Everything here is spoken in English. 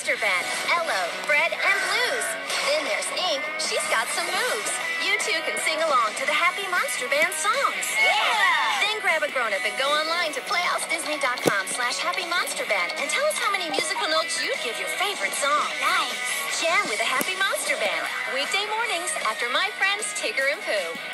Monster Band, Ello, Fred, and Blues. Then there's Ink. She's got some moves. You two can sing along to the Happy Monster Band songs. Yeah! Then grab a grown-up and go online to playhousedisney.com slash Happy Monster Band and tell us how many musical notes you'd give your favorite song. Nice. Jam with the Happy Monster Band. Weekday mornings after my friends Tigger and Pooh.